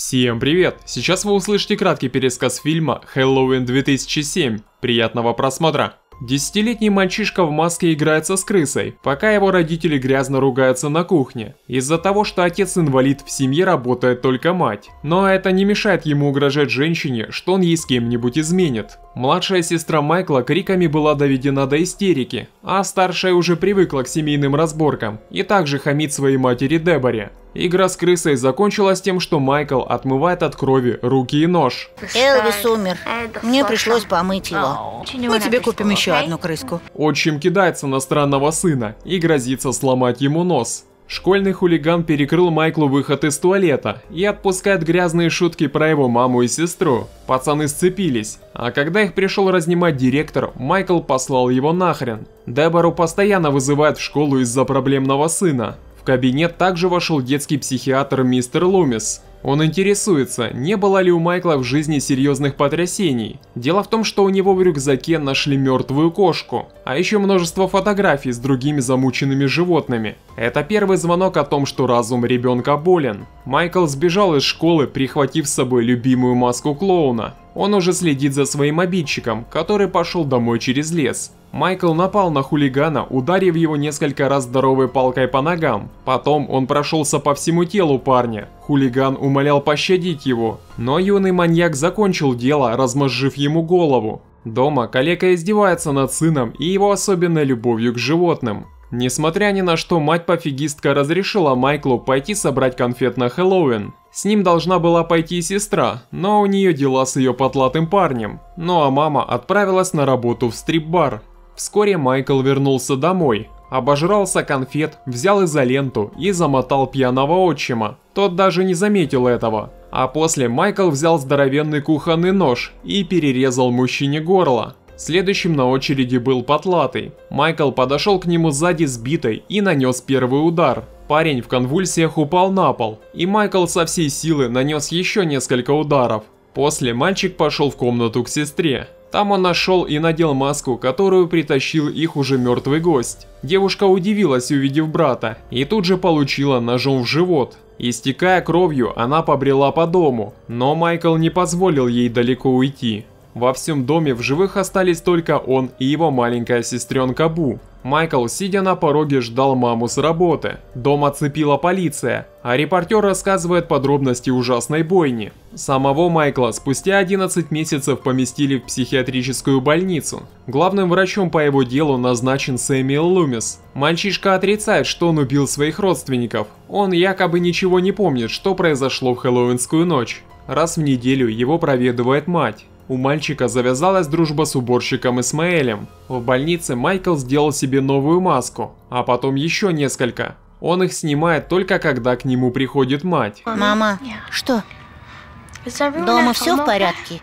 Всем привет! Сейчас вы услышите краткий пересказ фильма «Хэллоуин 2007». Приятного просмотра! Десятилетний мальчишка в маске играется с крысой, пока его родители грязно ругаются на кухне. Из-за того, что отец инвалид, в семье работает только мать. Но это не мешает ему угрожать женщине, что он ей с кем-нибудь изменит. Младшая сестра Майкла криками была доведена до истерики, а старшая уже привыкла к семейным разборкам и также хамит своей матери Деборе. Игра с крысой закончилась тем, что Майкл отмывает от крови руки и нож. Элвис умер. Мне пришлось помыть его. Мы тебе купим еще одну крыску. Отчим кидается на странного сына и грозится сломать ему нос. Школьный хулиган перекрыл Майклу выход из туалета и отпускает грязные шутки про его маму и сестру. Пацаны сцепились, а когда их пришел разнимать директор, Майкл послал его нахрен. Дебору постоянно вызывают в школу из-за проблемного сына. Кабинет также вошел детский психиатр мистер Лумис. Он интересуется, не было ли у Майкла в жизни серьезных потрясений. Дело в том, что у него в рюкзаке нашли мертвую кошку, а еще множество фотографий с другими замученными животными. Это первый звонок о том, что разум ребенка болен. Майкл сбежал из школы, прихватив с собой любимую маску клоуна. Он уже следит за своим обидчиком, который пошел домой через лес. Майкл напал на хулигана, ударив его несколько раз здоровой палкой по ногам. Потом он прошелся по всему телу парня. Хулиган умолял пощадить его, но юный маньяк закончил дело, размозжив ему голову. Дома коллега издевается над сыном и его особенной любовью к животным. Несмотря ни на что, мать-пофигистка разрешила Майклу пойти собрать конфет на Хэллоуин. С ним должна была пойти и сестра, но у нее дела с ее потлатым парнем. Ну а мама отправилась на работу в стрип-бар. Вскоре Майкл вернулся домой, обожрался конфет, взял изоленту и замотал пьяного отчима. Тот даже не заметил этого. А после Майкл взял здоровенный кухонный нож и перерезал мужчине горло. Следующим на очереди был Потлатый. Майкл подошел к нему сзади сбитой и нанес первый удар. Парень в конвульсиях упал на пол, и Майкл со всей силы нанес еще несколько ударов. После мальчик пошел в комнату к сестре. Там он нашел и надел маску, которую притащил их уже мертвый гость. Девушка удивилась, увидев брата, и тут же получила ножом в живот. Истекая кровью, она побрела по дому, но Майкл не позволил ей далеко уйти. Во всем доме в живых остались только он и его маленькая сестренка Бу. Майкл, сидя на пороге, ждал маму с работы. Дом оцепила полиция, а репортер рассказывает подробности ужасной бойни. Самого Майкла спустя 11 месяцев поместили в психиатрическую больницу. Главным врачом по его делу назначен Сэмюэл Лумис. Мальчишка отрицает, что он убил своих родственников. Он якобы ничего не помнит, что произошло в хэллоуинскую ночь. Раз в неделю его проведывает мать. У мальчика завязалась дружба с уборщиком Исмаэлем. В больнице Майкл сделал себе новую маску, а потом еще несколько. Он их снимает только когда к нему приходит мать. Мама, что? Дома все в порядке?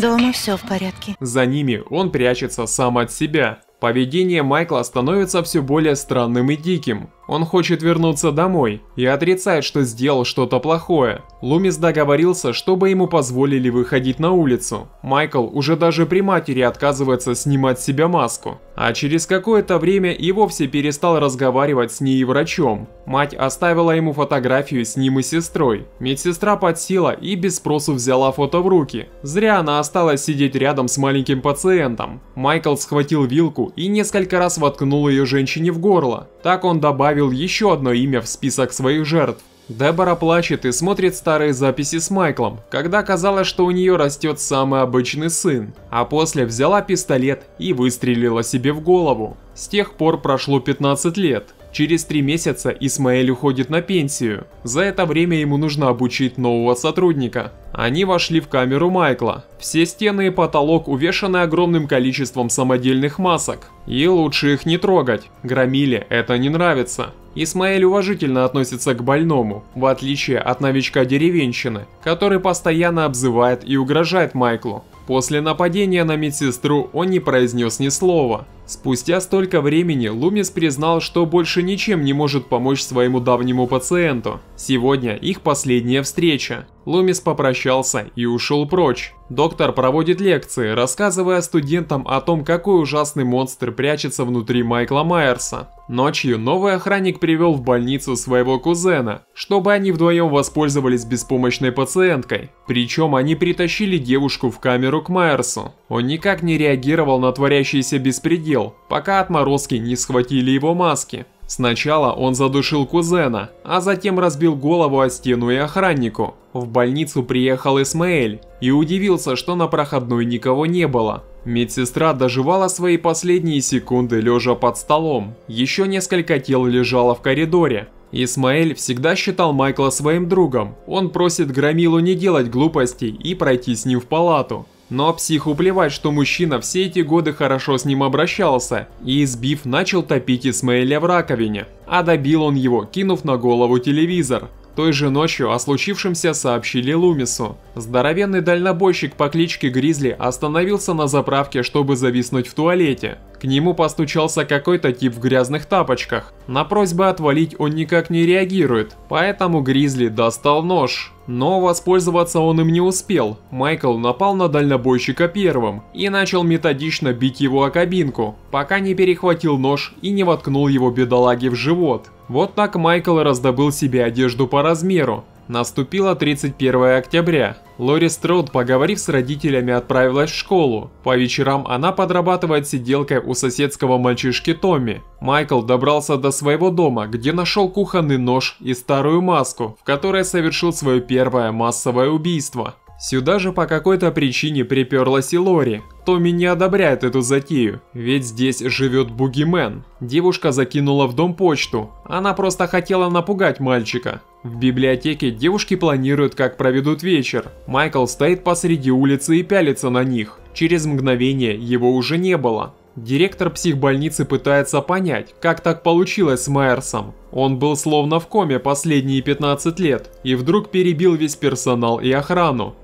Дома все в порядке. За ними он прячется сам от себя. Поведение Майкла становится все более странным и диким. Он хочет вернуться домой и отрицает, что сделал что-то плохое. Лумис договорился, чтобы ему позволили выходить на улицу. Майкл уже даже при матери отказывается снимать с себя маску. А через какое-то время и вовсе перестал разговаривать с ней и врачом. Мать оставила ему фотографию с ним и сестрой. Медсестра подсела и без спросу взяла фото в руки. Зря она осталась сидеть рядом с маленьким пациентом. Майкл схватил вилку и несколько раз воткнул ее женщине в горло. Так он добавил еще одно имя в список своих жертв. Дебора плачет и смотрит старые записи с Майклом, когда казалось, что у нее растет самый обычный сын, а после взяла пистолет и выстрелила себе в голову. С тех пор прошло 15 лет. Через три месяца Исмаэль уходит на пенсию. За это время ему нужно обучить нового сотрудника. Они вошли в камеру Майкла. Все стены и потолок увешаны огромным количеством самодельных масок. И лучше их не трогать. Громиле это не нравится. Исмаэль уважительно относится к больному, в отличие от новичка деревенщины, который постоянно обзывает и угрожает Майклу. После нападения на медсестру он не произнес ни слова. Спустя столько времени Лумис признал, что больше ничем не может помочь своему давнему пациенту. Сегодня их последняя встреча. Лумис попрощался и ушел прочь. Доктор проводит лекции, рассказывая студентам о том, какой ужасный монстр прячется внутри Майкла Майерса. Ночью новый охранник привел в больницу своего кузена, чтобы они вдвоем воспользовались беспомощной пациенткой. Причем они притащили девушку в камеру к Майерсу. Он никак не реагировал на творящийся беспредел, пока отморозки не схватили его маски. Сначала он задушил кузена, а затем разбил голову о стену и охраннику. В больницу приехал Исмаэль и удивился, что на проходной никого не было. Медсестра доживала свои последние секунды лежа под столом. Еще несколько тел лежало в коридоре. Исмаэль всегда считал Майкла своим другом. Он просит Громилу не делать глупостей и пройти с ним в палату. Но психу плевать, что мужчина все эти годы хорошо с ним обращался, и избив начал топить Исмаэля в раковине. А добил он его, кинув на голову телевизор. Той же ночью о случившемся сообщили Лумису. Здоровенный дальнобойщик по кличке Гризли остановился на заправке, чтобы зависнуть в туалете. К нему постучался какой-то тип в грязных тапочках. На просьбы отвалить он никак не реагирует, поэтому Гризли достал нож. Но воспользоваться он им не успел. Майкл напал на дальнобойщика первым и начал методично бить его о кабинку, пока не перехватил нож и не воткнул его бедолаге в живот. Вот так Майкл раздобыл себе одежду по размеру. Наступило 31 октября. Лори Строуд, поговорив с родителями, отправилась в школу. По вечерам она подрабатывает сиделкой у соседского мальчишки Томми. Майкл добрался до своего дома, где нашел кухонный нож и старую маску, в которой совершил свое первое массовое убийство. Сюда же по какой-то причине приперлась и Лори. Томми не одобряет эту затею, ведь здесь живет Бугимен. Девушка закинула в дом почту, она просто хотела напугать мальчика. В библиотеке девушки планируют, как проведут вечер. Майкл стоит посреди улицы и пялится на них. Через мгновение его уже не было. Директор психбольницы пытается понять, как так получилось с Майерсом. Он был словно в коме последние 15 лет и вдруг перебил весь персонал и охрану.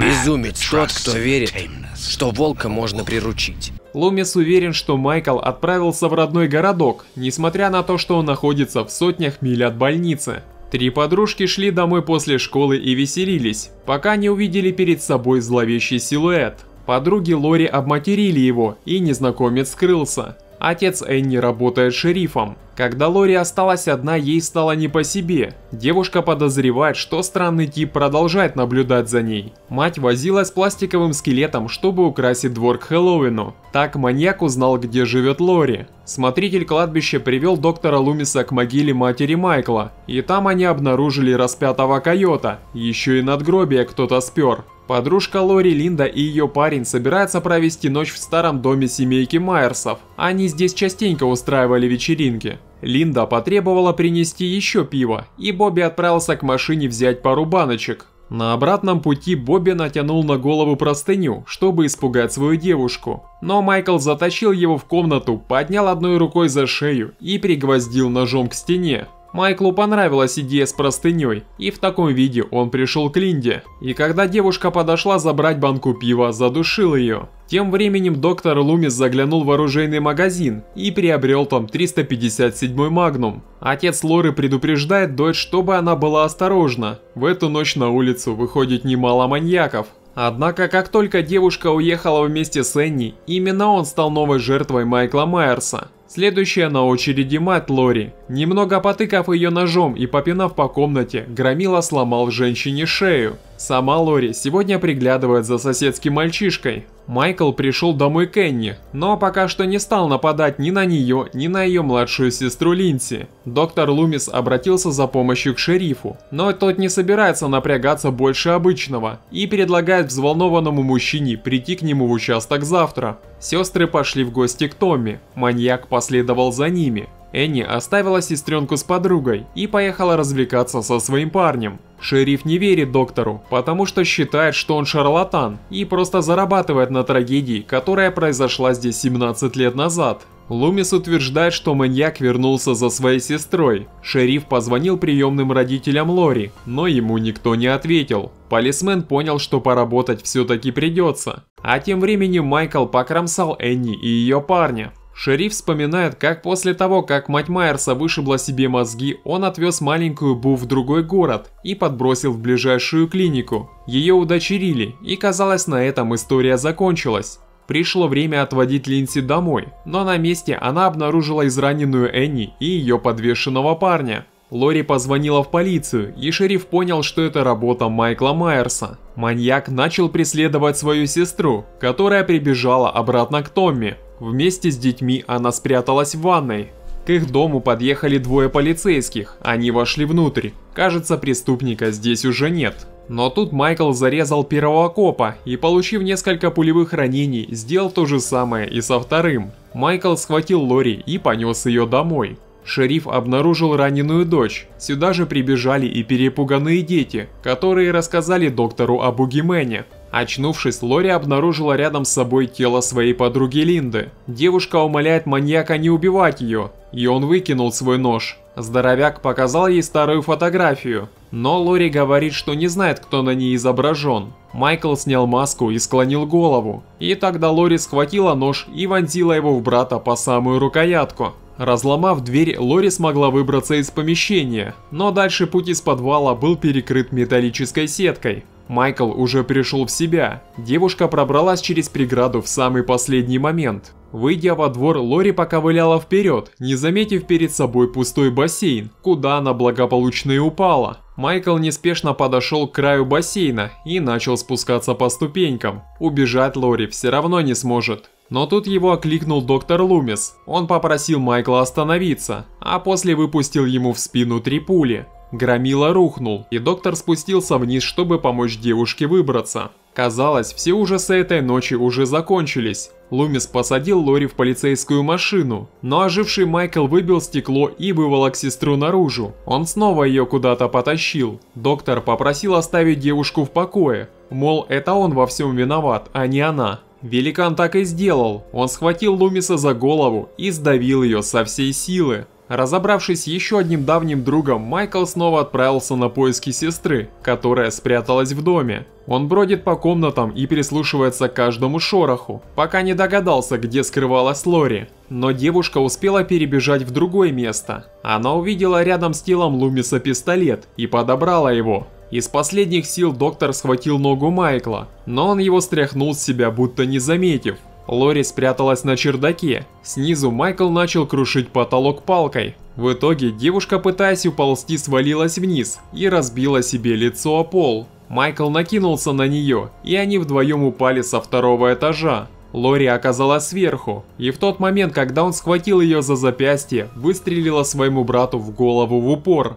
Безумец тот, кто верит, что волка можно приручить. Лумис уверен, что Майкл отправился в родной городок, несмотря на то, что он находится в сотнях миль от больницы. Три подружки шли домой после школы и веселились, пока не увидели перед собой зловещий силуэт. Подруги Лори обматерили его, и незнакомец скрылся. Отец Энни работает шерифом. Когда Лори осталась одна, ей стало не по себе. Девушка подозревает, что странный тип продолжает наблюдать за ней. Мать возилась с пластиковым скелетом, чтобы украсить двор к Хэллоуину. Так маньяк узнал, где живет Лори. Смотритель кладбища привел доктора Лумиса к могиле матери Майкла, и там они обнаружили распятого койота, еще и надгробие кто-то спер. Подружка Лори Линда и ее парень собираются провести ночь в старом доме семейки Майерсов. Они здесь частенько устраивали вечеринки. Линда потребовала принести еще пиво, и Бобби отправился к машине взять пару баночек. На обратном пути Бобби натянул на голову простыню, чтобы испугать свою девушку. Но Майкл затащил его в комнату, поднял одной рукой за шею и пригвоздил ножом к стене. Майклу понравилась идея с простыней, и в таком виде он пришел к Линде. И когда девушка подошла забрать банку пива, задушил ее. Тем временем доктор Лумис заглянул в оружейный магазин и приобрел там 357 Магнум. Отец Лоры предупреждает дочь, чтобы она была осторожна. В эту ночь на улицу выходит немало маньяков. Однако, как только девушка уехала вместе с Энни, именно он стал новой жертвой Майкла Майерса. Следующая на очереди мать Лори. Немного потыкав ее ножом и попинав по комнате, Громила сломал женщине шею. Сама Лори сегодня приглядывает за соседским мальчишкой. Майкл пришел домой к Энни, но пока что не стал нападать ни на нее, ни на ее младшую сестру Линси. Доктор Лумис обратился за помощью к шерифу, но тот не собирается напрягаться больше обычного и предлагает взволнованному мужчине прийти к нему в участок завтра. Сестры пошли в гости к Томми, маньяк последовал за ними. Энни оставила сестренку с подругой и поехала развлекаться со своим парнем. Шериф не верит доктору, потому что считает, что он шарлатан и просто зарабатывает на трагедии, которая произошла здесь 17 лет назад. Лумис утверждает, что маньяк вернулся за своей сестрой. Шериф позвонил приемным родителям Лори, но ему никто не ответил. Полисмен понял, что поработать все-таки придется. А тем временем Майкл покромсал Энни и ее парня. Шериф вспоминает, как после того, как мать Майерса вышибла себе мозги, он отвез маленькую Бу в другой город и подбросил в ближайшую клинику. Ее удочерили, и казалось на этом история закончилась. Пришло время отводить Линси домой, но на месте она обнаружила израненную Энни и ее подвешенного парня. Лори позвонила в полицию, и шериф понял, что это работа Майкла Майерса. Маньяк начал преследовать свою сестру, которая прибежала обратно к Томми. Вместе с детьми она спряталась в ванной. К их дому подъехали двое полицейских, они вошли внутрь. Кажется, преступника здесь уже нет. Но тут Майкл зарезал первого копа и, получив несколько пулевых ранений, сделал то же самое и со вторым. Майкл схватил Лори и понес ее домой. Шериф обнаружил раненую дочь. Сюда же прибежали и перепуганные дети, которые рассказали доктору о Бугимене. Очнувшись, Лори обнаружила рядом с собой тело своей подруги Линды. Девушка умоляет маньяка не убивать ее, и он выкинул свой нож. Здоровяк показал ей старую фотографию, но Лори говорит, что не знает, кто на ней изображен. Майкл снял маску и склонил голову, и тогда Лори схватила нож и вонзила его в брата по самую рукоятку. Разломав дверь, Лори смогла выбраться из помещения, но дальше путь из подвала был перекрыт металлической сеткой. Майкл уже пришел в себя. Девушка пробралась через преграду в самый последний момент. Выйдя во двор, Лори поковыляла вперед, не заметив перед собой пустой бассейн, куда она благополучно и упала. Майкл неспешно подошел к краю бассейна и начал спускаться по ступенькам. Убежать Лори все равно не сможет. Но тут его окликнул доктор Лумис. Он попросил Майкла остановиться, а после выпустил ему в спину три пули. Громила рухнул, и доктор спустился вниз, чтобы помочь девушке выбраться. Казалось, все ужасы этой ночи уже закончились. Лумис посадил Лори в полицейскую машину, но оживший Майкл выбил стекло и выволок сестру наружу. Он снова ее куда-то потащил. Доктор попросил оставить девушку в покое, мол, это он во всем виноват, а не она. Великан так и сделал. Он схватил Лумиса за голову и сдавил ее со всей силы. Разобравшись с еще одним давним другом, Майкл снова отправился на поиски сестры, которая спряталась в доме. Он бродит по комнатам и прислушивается к каждому шороху, пока не догадался, где скрывалась Лори. Но девушка успела перебежать в другое место. Она увидела рядом с телом Лумиса пистолет и подобрала его. Из последних сил доктор схватил ногу Майкла, но он его стряхнул с себя, будто не заметив. Лори спряталась на чердаке. Снизу Майкл начал крушить потолок палкой. В итоге девушка, пытаясь уползти, свалилась вниз и разбила себе лицо о пол. Майкл накинулся на нее, и они вдвоем упали со второго этажа. Лори оказалась сверху, и в тот момент, когда он схватил ее за запястье, выстрелила своему брату в голову в упор.